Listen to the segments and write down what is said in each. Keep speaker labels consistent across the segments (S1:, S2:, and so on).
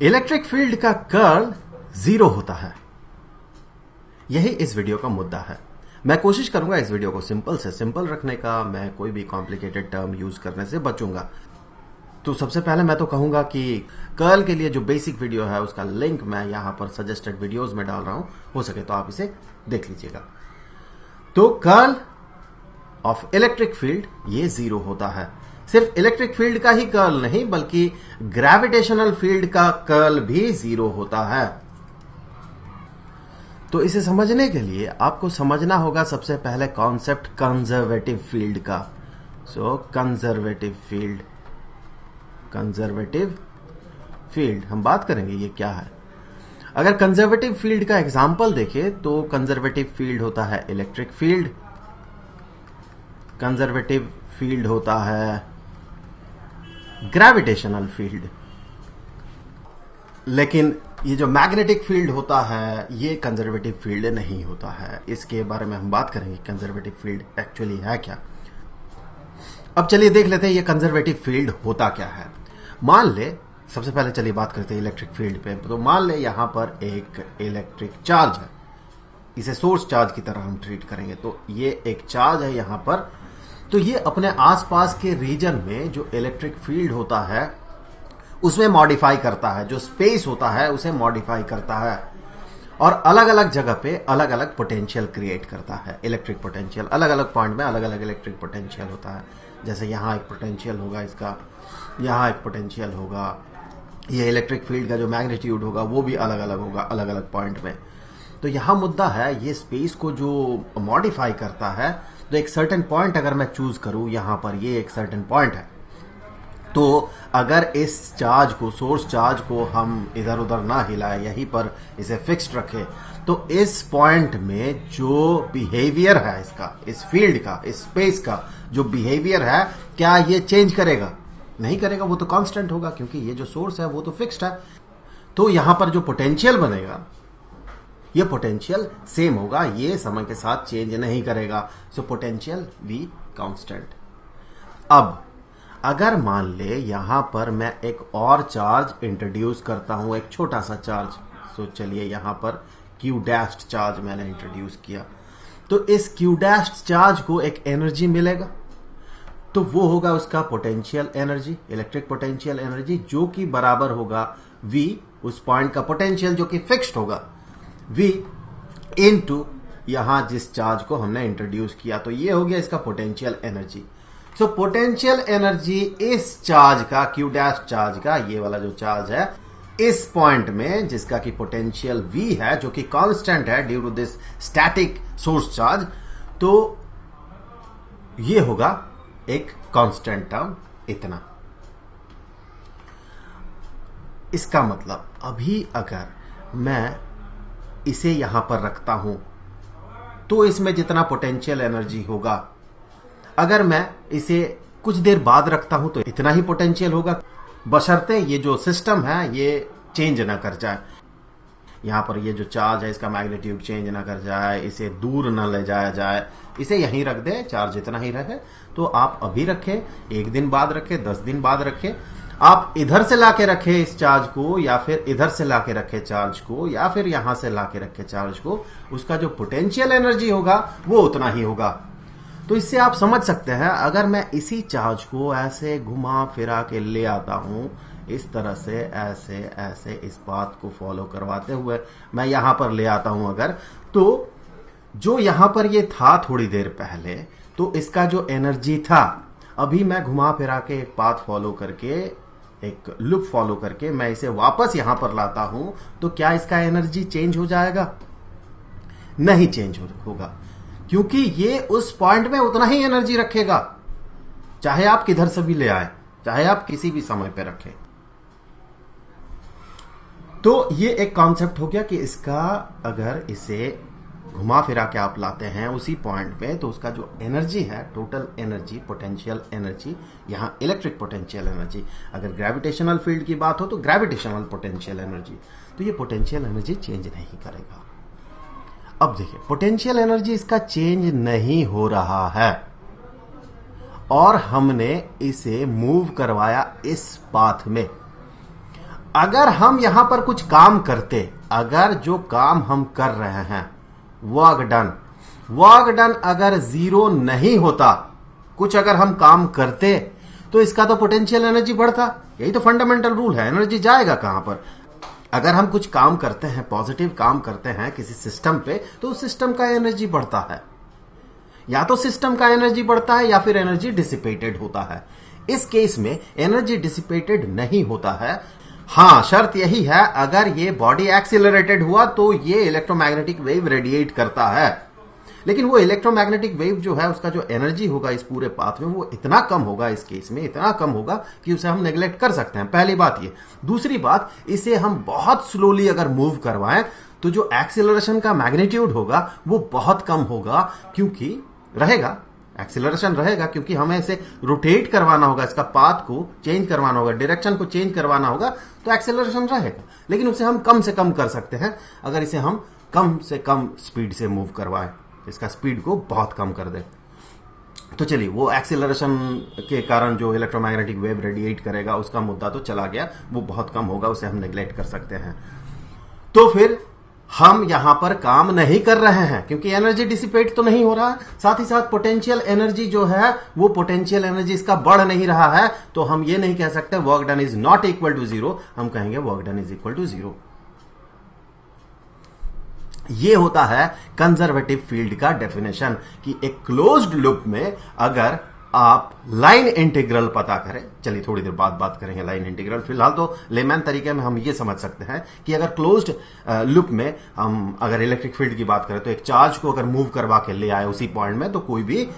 S1: Electric field का curl zero होता है। यही इस वीडियो का मुद्दा है। मैं कोशिश करूँगा इस वीडियो को सिंपल से सिंपल रखने का, मैं कोई भी कॉम्प्लिकेटेड टर्म यूज़ करने से बचूँगा। तो सबसे पहले मैं तो कहूँगा कि कर्ल के लिए जो बेसिक वीडियो है, उसका लिंक मैं यहाँ पर सजेस्टेड वीडियोस में डाल रहा हूँ। हो सके तो आप इसे देख लीजिएगा। तो कर्ल ऑफ़ इलेक्ट्रिक फ़ील्ड ये ज़ीरो होता है। सिर्फ़ इलेक्ट्रिक फ़ील्ड का ही कर्ल नहीं, बल्कि ग्रेविटेशनल फ़ील्ड का कर्ल भी ज़ीरो होता है। तो इसे समझने के लिए आपको समझना होगा सबसे पहले कॉन्सेप्ट कंजर्वेटिव फ़ील्ड का। So conservative field conservative field हम बात करेंगे ये क्या है। अगर कंजर्वेटिव फ़ील्ड का एग्ज़ाम्पल देखें तो कंजर्वेटिव फ़ील्ड होता है इलेक्ट्रिक फ़ील्ड कंजर्वेटिव फ़ील्ड होता है ग्रेविटेशनल फ़ील्ड लेकिन ये जो मैग्नेटिक फ़ील्ड होता है, ये कंजर्वेटिव फ़ील्ड नहीं होता है। इसके बारे में हम बात करेंगे कंजर्वेटिव फ़ील्ड एक्चुअली है क्या। अब चलिए देख लेते हैं ये कंजर्वेटिव फ़ील्ड होता क्या है। मान ले, सबसे पहले चलिए बात करते हैं इलेक्ट्रिक फ़ील्ड पे। तो मान ले यहाँ पर एक इलेक्ट्रिक चार्ज है। इसे सोर्स चार्ज की तरह हम ट्रीट करेंगे। तो ये एक चार्ज है यहाँ पर। तो ये अपने आसपास के रीजन में जो इलेक्ट्रिक फ़ील्ड होता है, उसमें मॉडिफाई करता है। जो स्पेस होता है, उसे मॉडिफाई करता है। और अलग अलग जगह पे अलग अलग पोटेंशियल क्रिएट करता है। इलेक्ट्रिक पोटेंशियल अलग अलग पॉइंट में अलग अलग इलेक्ट्रिक पोटेंशियल होता है। जैसे यहाँ एक पोटेंशियल होगा इसका, यहाँ एक पोटेंशियल होगा। ये इलेक्ट्रिक फ़ील्ड का जो मैग्नीट्यूड होगा, वो भी अलग अलग होगा अलग अलग पॉइंट में। तो यहाँ मुद्दा है, ये स्पेस को जो मॉडिफाई करता है तो एक सर्टेन पॉइंट अगर मैं चूज़ करूँ, यहाँ पर ये एक सर्टेन पॉइंट है। तो अगर इस चार्ज को सोर्स चार्ज को हम इधर उधर ना हिलाए, यहीं पर इसे फिक्स्ड रखें तो इस पॉइंट में जो बिहेवियर है इसका, इस फ़ील्ड का, इस स्पेस का जो बिहेवियर है, क्या ये चेंज करेगा? नहीं करेगा, वो तो कांस्टेंट होगा, क्योंकि ये जो सोर्स है वो तो फिक्स्ड है। तो यहाँ पर जो पोटेंशियल बनेगा ये पोटेंशियल सेम होगा, ये समय के साथ चेंज नहीं करेगा। सो पोटेंशियल वी कांस्टेंट अब, अगर मान ले यहाँ पर मैं एक और चार्ज इंट्रोड्यूस करता हूँ, एक छोटा सा चार्ज सो चलिए यहाँ पर क्यू डैश्ड चार्ज मैंने इंट्रोड्यूस किया। तो इस क्यू डैश्ड चार्ज को एक एनर्जी मिलेगा। तो वो होगा उसका potential energy electric potential energy जो कि बराबर होगा वी उस पॉइंट का पोटेंशियल जो कि फिक्स्ड होगा। वी इन टू यहाँ जिस चार्ज को हमने इंट्रोड्यूस किया तो ये हो गया इसका potential energy so potential energy इस चार्ज का क्यू डैश चार्ज का, ये वाला जो चार्ज है, इस पॉइंट में जिसका कि पोटेंशियल v है, जो कि कांस्टेंट है due to this static source charge तो ये होगा एक कांस्टेंट टर्म इतना. इसका मतलब अभी अगर मैं इसे यहाँ पर रखता हूँ। तो इसमें जितना पोटेंशियल एनर्जी होगा। अगर मैं इसे कुछ देर बाद रखता हूँ तो इतना ही पोटेंशियल होगा। बशर्ते ये जो सिस्टम है, ये चेंज ना कर जाए। यहाँ पर ये जो चार्ज है, इसका मैग्नेट्यूड चेंज ना कर जाए, इसे दूर न ले जाया जाए। इसे यहीं रख दे चार्ज इतना ही रहे। तो आप अभी रखें, एक दिन बाद रखें, दस दिन बाद रखें। आप इधर से लाके रखे इस चार्ज को, या फिर इधर से लाके रखे चार्ज को, या फिर यहाँ से लाके रखे चार्ज को, उसका जो पोटेंशियल एनर्जी होगा, वो उतना ही होगा। तो इससे आप समझ सकते हैं, अगर मैं इसी चार्ज को ऐसे घुमा फिरा के ले आता हूँ, इस तरह से, ऐसे ऐसे, इस बात को फॉलो करवाते हुए मैं यहाँ पर ले आता हूँ अगर तो जो यहाँ पर ये था थोड़ी देर पहले तो इसका जो एनर्जी था, अभी मैं घुमा फिरा के एक पाथ फॉलो करके एक लुक फॉलो करके मैं इसे वापस यहाँ पर लाता हूँ तो क्या इसका एनर्जी चेंज हो जाएगा? नहीं चेंज होगा, क्योंकि ये उस पॉइंट में उतना ही एनर्जी रखेगा। चाहे आप किधर से भी ले आए, चाहे आप किसी भी समय पर रखें। तो ये एक कॉन्सेप्ट हो गया कि इसका अगर इसे घुमा फिरा के आप लाते हैं उसी पॉइंट पे तो उसका जो एनर्जी है टोटल एनर्जी पोटेंशियल एनर्जी यहाँ इलेक्ट्रिक पोटेंशियल एनर्जी अगर ग्रेविटेशनल फ़ील्ड की बात हो तो ग्रेविटेशनल पोटेंशियल एनर्जी तो ये पोटेंशियल एनर्जी चेंज नहीं करेगा। अब देखिए पोटेंशियल एनर्जी इसका चेंज नहीं हो रहा है। और हमने इसे मूव करवाया इस पाथ में। अगर हम यहाँ पर कुछ काम करते, अगर जो काम हम कर रहे हैं वर्क डन। वर्क डन अगर ज़ीरो नहीं होता, कुछ अगर हम काम करते तो इसका तो पोटेंशियल एनर्जी बढ़ता। यही तो फंडामेंटल रूल है। एनर्जी जाएगा कहाँ पर? अगर हम कुछ काम करते हैं पॉजिटिव काम करते हैं किसी सिस्टम पे तो उस सिस्टम का एनर्जी बढ़ता है। या तो सिस्टम का एनर्जी बढ़ता है या फिर एनर्जी डिसिपेटेड होता है। इस केस में एनर्जी डिसिपेटेड नहीं होता है। हाँ, शर्त यही है, अगर ये बॉडी एक्सिलरेटेड हुआ तो ये इलेक्ट्रोमैग्नेटिक वेव रेडिएट करता है। लेकिन वो इलेक्ट्रोमैग्नेटिक वेव जो है, उसका जो एनर्जी होगा इस पूरे पाथ में, वो इतना कम होगा इस केस में, इतना कम होगा कि उसे हम नेग्लेक्ट कर सकते हैं। पहली बात ये। दूसरी बात, इसे हम बहुत स्लोली अगर मूव करवाएँ तो जो एक्सिलरेशन का मैग्नीट्यूड होगा, वो बहुत कम होगा, क्योंकि रहेगा। एक्सिलरेशन रहेगा क्योंकि हमें इसे रोटेट करवाना होगा, इसका पाथ को चेंज करवाना होगा डायरेक्शन को चेंज करवाना होगा तो एक्सिलरेशन रहेगा। लेकिन उसे हम कम से कम कर सकते हैं, अगर इसे हम कम से कम स्पीड से मूव करवाएँ, इसका स्पीड को बहुत कम कर दे। तो चलिए, वो एक्सिलरेशन के कारण जो इलेक्ट्रोमैग्नेटिक वेव रेडिएट करेगा, उसका मुद्दा तो चला गया, वो बहुत कम होगा, उसे हम नेग्लेक्ट कर सकते हैं। तो फिर हम यहाँ पर काम नहीं कर रहे हैं, क्योंकि एनर्जी डिसिपेट तो नहीं हो रहा। साथ ही साथ पोटेंशियल एनर्जी जो है, वो पोटेंशियल एनर्जी इसका बढ़ नहीं रहा है तो हम ये नहीं कह सकते work done is not equal to zero हम कहेंगे work done is equal to zero ये होता है कंजर्वेटिव फ़ील्ड का डेफिनेशन कि एक क्लोज्ड लूप में अगर आप लाइन इंटीग्रल पता करें। चलिए थोड़ी देर बाद बात करेंगे लाइन इंटीग्रल। फ़िलहाल तो लेमैन तरीके में हम ये समझ सकते हैं कि अगर क्लोज्ड लूप में हम अगर इलेक्ट्रिक फ़ील्ड की बात करें तो एक चार्ज को अगर मूव करवा के ले आए उसी पॉइंट में तो कोई भी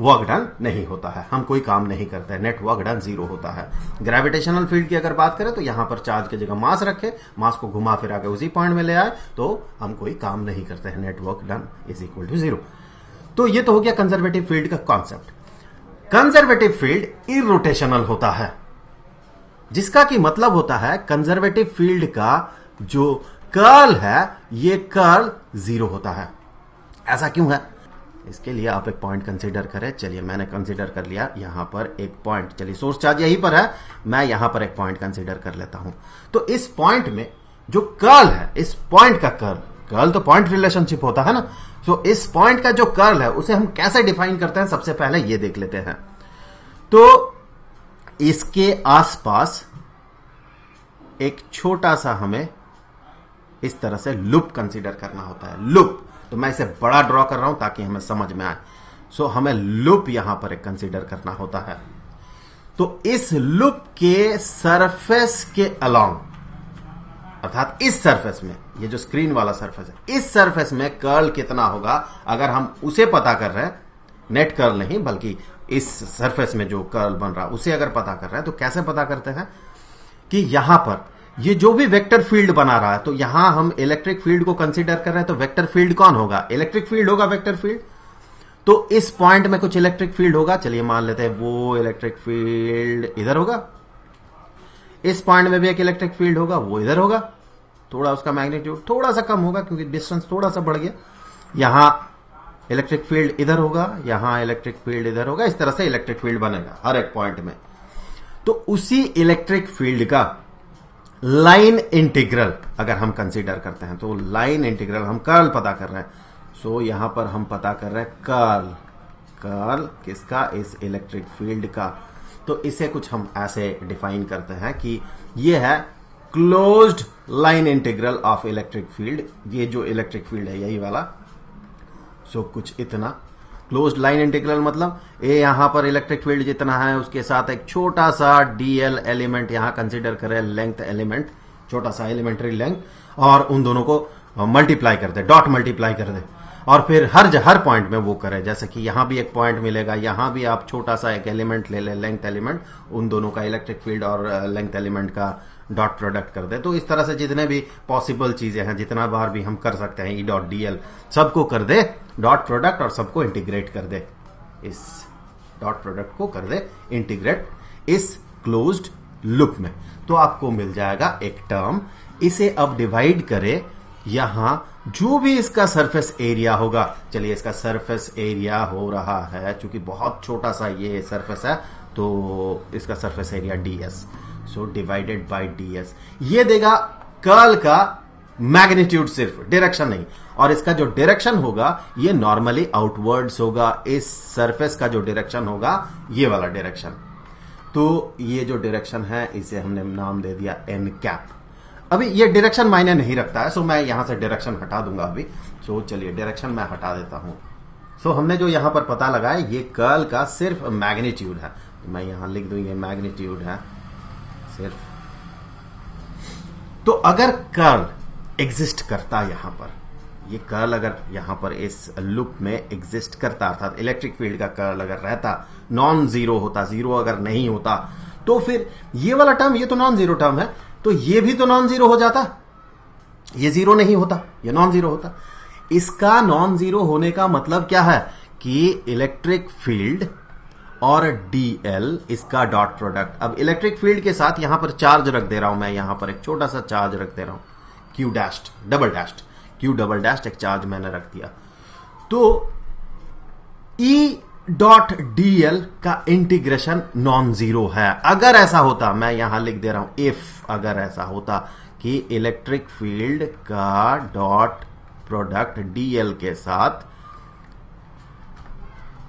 S1: वर्क डन नहीं होता है। हम कोई काम नहीं करते। हैं नेट वर्क डन ज़ीरो होता है। ग्रेविटेशनल फ़ील्ड की अगर बात करें तो यहाँ पर चार्ज की जगह मास रखे। मास को घुमा फिरा के उसी पॉइंट में ले आए तो हम कोई काम नहीं करते हैं। Net work done is equal to zero तो ये तो हो गया कंजर्वेटिव फ़ील्ड का कॉन्सेप्ट कंजर्वेटिव फ़ील्ड इरोटेशनल होता है। जिसका की मतलब होता है कंजर्वेटिव फ़ील्ड का जो कर्ल है, ये कर्ल ज़ीरो होता है। ऐसा क्यों है? इसके लिए आप एक पॉइंट कंसीडर करें। चलिए, मैंने कंसीडर कर लिया। यहाँ पर एक पॉइंट चलिए सोर्स चार्ज यहीं पर है। मैं यहाँ पर एक पॉइंट कंसीडर कर लेता हूँ। तो इस पॉइंट में जो कर्ल है, इस पॉइंट का कर्ल कर्ल तो पॉइंट रिलेशनशिप होता है ना? तो इस पॉइंट का जो कर्ल है उसे हम कैसे डिफाइन करते हैं? सबसे पहले ये देख लेते हैं। तो इसके आसपास एक छोटा सा हमें इस तरह से लुप कंसीडर करना होता है। लुप तो मैं इसे बड़ा ड्रॉ कर रहा हूँ ताकि हमें समझ में आए। सो so, हमें लुप यहाँ पर एक कंसीडर करना होता है। तो इस लुप के सरफेस के अलोंग अर्थात इस सरफेस में, ये जो स्क्रीन वाला सरफेस है, इस सरफेस में कर्ल कितना होगा? अगर हम उसे पता कर रहे हैं नेट कर्ल नहीं, बल्कि इस सरफेस में जो कर्ल बन रहा है उसे अगर पता कर रहे हैं तो कैसे पता करते हैं? कि यहाँ पर, ये जो भी वेक्टर फ़ील्ड बना रहा है तो यहाँ हम इलेक्ट्रिक फ़ील्ड को कंसीडर कर रहे हैं तो वेक्टर फ़ील्ड कौन होगा? इलेक्ट्रिक फ़ील्ड होगा वेक्टर फ़ील्ड तो इस पॉइंट में कुछ इलेक्ट्रिक फ़ील्ड होगा, चलिए मान लेते हैं वो इलेक्ट्रिक फ़ील्ड इधर होगा। इस पॉइंट में भी एक इलेक्ट्रिक फ़ील्ड होगा, वो इधर होगा। थोड़ा उसका मैग्नीट्यूड थोड़ा सा कम होगा क्योंकि डिस्टेंस थोड़ा सा बढ़ गया। यहाँ इलेक्ट्रिक फ़ील्ड इधर होगा यहाँ इलेक्ट्रिक फ़ील्ड इधर होगा इस तरह से इलेक्ट्रिक फ़ील्ड बनेगा हर एक पॉइंट में। तो उसी इलेक्ट्रिक फ़ील्ड का लाइन इंटीग्रल अगर हम कंसीडर करते हैं तो लाइन इंटीग्रल हम कर्ल पता कर रहे हैं। सो so, यहाँ पर हम पता कर रहे हैं कर्ल कर्ल किसका? इस इलेक्ट्रिक फ़ील्ड का। तो इसे कुछ हम ऐसे डिफाइन करते हैं कि ये है closed line integral of electric field ये जो इलेक्ट्रिक फ़ील्ड है यही वाला। सो so, कुछ इतना। क्लोज लाइन इंटीग्रल मतलब ए यहाँ पर इलेक्ट्रिक फ़ील्ड जितना है उसके साथ एक छोटा सा डीएल एलिमेंट यहाँ कंसिडर करें लेंथ एलिमेंट छोटा सा एलिमेंट्री लेंथ और उन दोनों को मल्टीप्लाई कर दे डॉट मल्टीप्लाई कर दे। और फिर हर हर पॉइंट में वो करे जैसे कि यहाँ भी एक पॉइंट मिलेगा यहाँ भी आप छोटा सा एक एलिमेंट ले लें लेंथ एलिमेंट उन दोनों का इलेक्ट्रिक फ़ील्ड और लेंथ एलिमेंट का डॉट प्रोडक्ट कर दे। तो इस तरह से जितने भी पॉसिबल चीज़ें हैं, जितना बार भी हम कर सकते हैं ई डॉट डीएल सबको कर दे डॉट प्रोडक्ट और सबको इंटीग्रेट कर दे। इस डॉट प्रोडक्ट को कर दे इंटीग्रेट इस क्लोज्ड लुप में। तो आपको मिल जाएगा एक टर्म इसे अब डिवाइड करे। यहाँ जो भी इसका सरफेस एरिया होगा, चलिए इसका सरफेस एरिया हो रहा है क्योंकि बहुत छोटा सा ये सरफेस है तो इसका surface area DS so divided by D S ये देगा कर्ल का मैग्नीट्यूड सिर्फ़ डायरेक्शन नहीं। और इसका जो डायरेक्शन होगा, ये नॉर्मली आउटवर्ड्स होगा। इस सरफेस का जो डायरेक्शन होगा, ये वाला डायरेक्शन तो ये जो डायरेक्शन है, इसे हमने नाम दे दिया एन कैप अभी ये डायरेक्शन मायने नहीं रखता है सो मैं यहाँ से डायरेक्शन हटा दूँगा अभी। सो चलिए डायरेक्शन मैं हटा देता हूँ। सो हमने जो यहाँ पर पता लगाया, ये कर्ल का सिर्फ़ मैग्नीट्यूड है। मैं यहाँ लिख दूँ, ये मैग्नीट्यूड है। सिर्फ़ तो अगर कर्ल एग्जिस्ट करता यहाँ पर, ये कर्ल अगर यहाँ पर इस लुप में एग्जिस्ट करता, अर्थात इलेक्ट्रिक फ़ील्ड का कर्ल अगर रहता नॉन ज़ीरो होता ज़ीरो अगर नहीं होता तो फिर ये वाला टर्म ये तो नॉन ज़ीरो टर्म है तो ये भी तो नॉन ज़ीरो हो जाता। ये ज़ीरो नहीं होता, ये नॉन ज़ीरो होता। इसका नॉन ज़ीरो होने का मतलब क्या है कि इलेक्ट्रिक फ़ील्ड और डीएल इसका डॉट प्रोडक्ट अब इलेक्ट्रिक फ़ील्ड के साथ यहाँ पर चार्ज रख दे रहा हूँ मैं, यहाँ पर एक छोटा सा चार्ज रख दे रहा हूँ। Q dashed double dashed Q double dashed एक चार्ज मैंने रख दिया। तो ई डॉट डीएल का इंटीग्रेशन नॉन ज़ीरो है। अगर ऐसा होता, मैं यहाँ लिख दे रहा हूँ इफ़ अगर ऐसा होता कि इलेक्ट्रिक फ़ील्ड का डॉट प्रोडक्ट डीएल के साथ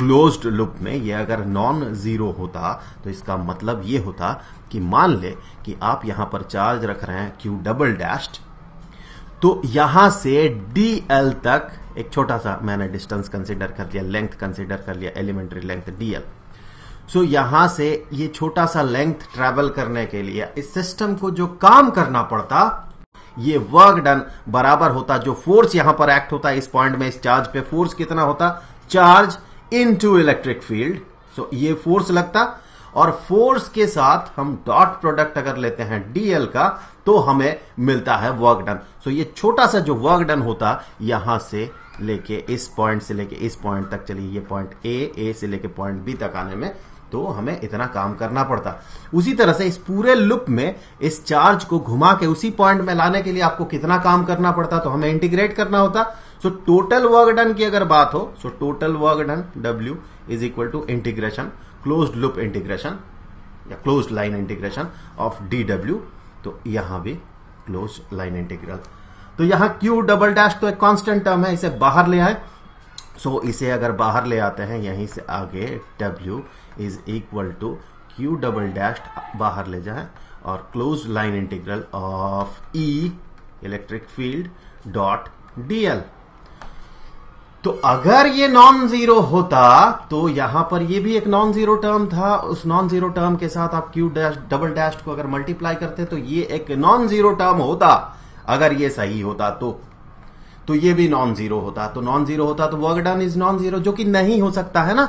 S1: क्लोज्ड लूप में ये अगर नॉन ज़ीरो होता तो इसका मतलब ये होता कि मान ले कि आप यहाँ पर चार्ज रख रहे हैं क्यू डबल डैश्ड तो यहाँ से डीएल तक, एक छोटा सा मैंने डिस्टेंस कंसीडर कर लिया लेंथ कंसीडर कर लिया एलिमेंट्री लेंथ डीएल सो यहाँ से ये छोटा सा लेंथ ट्रेवल करने के लिए इस सिस्टम को जो काम करना पड़ता, ये वर्क डन बराबर होता, जो फोर्स यहाँ पर एक्ट होता, इस पॉइंट में इस चार्ज पे फोर्स कितना होता charge into electric field so ये फोर्स लगता और फोर्स के साथ हम डॉट प्रोडक्ट अगर लेते हैं डीएल का तो हमें मिलता है वर्क डन सो ये छोटा सा जो वर्क डन होता, यहाँ से लेके इस पॉइंट से लेके इस पॉइंट तक चलिए। ये पॉइंट ए ए से लेके पॉइंट बी तक आने में तो हमें इतना काम करना पड़ता। उसी तरह से इस पूरे लुप में इस चार्ज को घुमा के उसी पॉइंट में लाने के लिए आपको कितना काम करना पड़ता तो हमें इंटीग्रेट करना होता। सो टोटल वर्क डन की अगर बात हो so total work done W is equal to integration close loop integration या close line integration of D W तो यहाँ भी क्लोज लाइन इंटीग्रल तो यहाँ क्यू डबल डैश तो एक कांस्टेंट टर्म है इसे बाहर ले आए। सो so, इसे अगर बाहर ले आते हैं यहीं से आगे W is equal to Q double dash बाहर ले जाए और close line integral of E electric field dot DL तो अगर ये नॉन ज़ीरो होता तो यहाँ पर ये भी एक नॉन ज़ीरो टर्म था। उस नॉन ज़ीरो टर्म के साथ आप क्यू डैश डबल डैश को अगर मल्टीप्लाई करते तो ये एक नॉन ज़ीरो टर्म होता। अगर ये सही होता तो तो ये भी नॉन ज़ीरो होता। तो नॉन ज़ीरो होता तो work done is non zero जो कि नहीं हो सकता, है ना?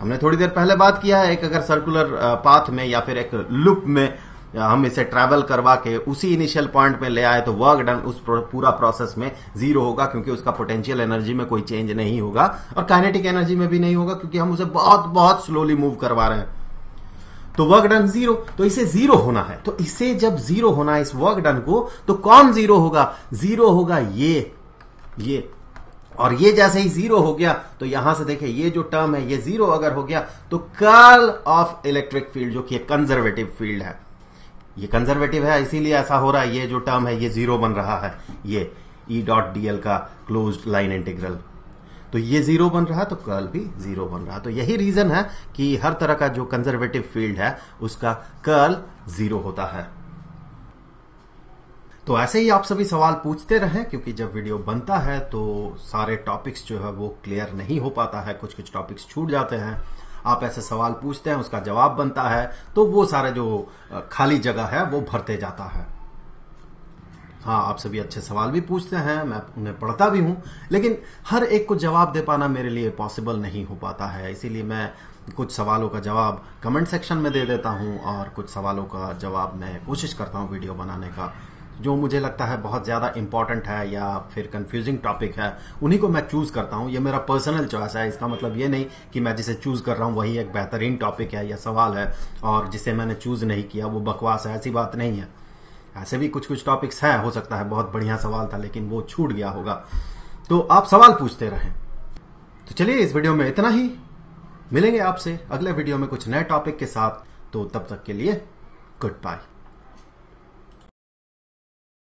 S1: हमने थोड़ी देर पहले बात किया है, एक अगर सर्कुलर पाथ में या फिर एक लुप में हम इसे ट्रैवल करवा के उसी इनिशियल पॉइंट में ले आए तो वर्क डन उस पूरा प्रोसेस में ज़ीरो होगा, क्योंकि उसका पोटेंशियल एनर्जी में कोई चेंज नहीं होगा, और काइनेटिक एनर्जी में भी नहीं होगा, क्योंकि हम उसे बहुत बहुत स्लोली मूव करवा रहे हैं। तो वर्क डन ज़ीरो तो इसे ज़ीरो होना है। तो इसे जब ज़ीरो होना है, इस वर्क डन को तो कौन ज़ीरो होगा? ज़ीरो होगा ये ये। और ये जैसे ही ज़ीरो हो गया तो यहाँ से देखिए ये जो टर्म है, ये ज़ीरो अगर हो गया तो कर्ल ऑफ़ इलेक्ट्रिक फ़ील्ड जो कि कंजर्वेटिव फ़ील्ड है। ये कंजर्वेटिव है, इसीलिए ऐसा हो रहा है, ये जो टर्म है, ये ज़ीरो बन रहा है। ये ई डॉट डीएल का क्लोज लाइन इंटीग्रल तो ये ज़ीरो बन रहा तो कर्ल भी ज़ीरो बन रहा। तो यही रीजन है कि हर तरह का जो कंजर्वेटिव फ़ील्ड है, उसका कर्ल ज़ीरो होता है। तो ऐसे ही आप सभी सवाल पूछते रहें, क्योंकि जब वीडियो बनता है तो सारे टॉपिक्स जो है वो क्लियर नहीं हो पाता है कुछ कुछ टॉपिक्स छूट जाते हैं। आप ऐसे सवाल पूछते हैं, उसका जवाब बनता है तो वो सारे जो खाली जगह है, वो भरते जाता है। हाँ आप सभी अच्छे सवाल भी पूछते हैं, मैं उन्हें पढ़ता भी हूँ, लेकिन हर एक को जवाब दे पाना मेरे लिए पॉसिबल नहीं हो पाता है। इसीलिए मैं कुछ सवालों का जवाब कमेंट सेक्शन में दे देता हूँ, और कुछ सवालों का जवाब मैं कोशिश करता हूँ वीडियो बनाने का। जो मुझे लगता है बहुत ज़्यादा इंपॉर्टेंट है या फिर कंफ्यूजिंग टॉपिक है, उन्हीं को मैं चूज़ करता हूँ। ये मेरा पर्सनल चॉइस है, इसका मतलब ये नहीं कि मैं जिसे चूज़ कर रहा हूँ वही एक बेहतरीन टॉपिक है या सवाल है और जिसे मैंने चूज़ नहीं किया, वो बकवास है, ऐसी बात नहीं है। ऐसे भी कुछ कुछ टॉपिक्स है, हो सकता है बहुत बढ़िया सवाल था, लेकिन वो छूट गया होगा। तो आप सवाल पूछते रहें। तो चलिए इस वीडियो में इतना ही। मिलेंगे आपसे अगले वीडियो में कुछ नए टॉपिक के साथ। तो तब तक के लिए गुड बाय